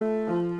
Música